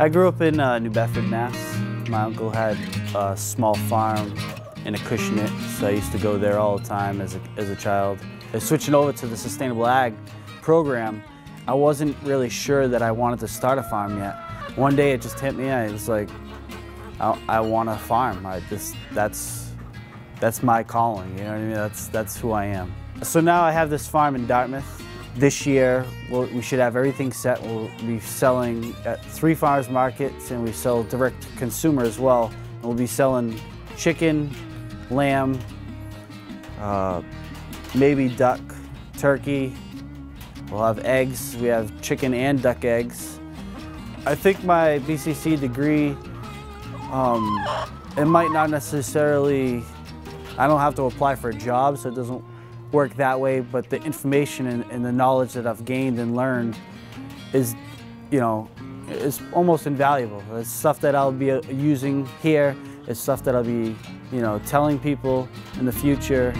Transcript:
I grew up in uh, New Bedford, Mass. My uncle had a small farm in Acushnet, so I used to go there all the time as a, as a child. Switching over to the Sustainable Ag program, I wasn't really sure that I wanted to start a farm yet. One day it just hit me, I was like, I, I want to farm. I just, that's, that's my calling, you know what I mean? That's, that's who I am. So now I have this farm in Dartmouth. This year, we'll, we should have everything set. We'll be selling at three farmers markets and we sell direct to consumer as well. And we'll be selling chicken, lamb, uh, maybe duck, turkey. We'll have eggs. We have chicken and duck eggs. I think my BCC degree, um, it might not necessarily, I don't have to apply for a job, so it doesn't work that way, but the information and, and, the knowledge that I've gained and learned is, you know, is almost invaluable. It's stuff that I'll be uh, using here. It's stuff that I'll be, you know, telling people in the future.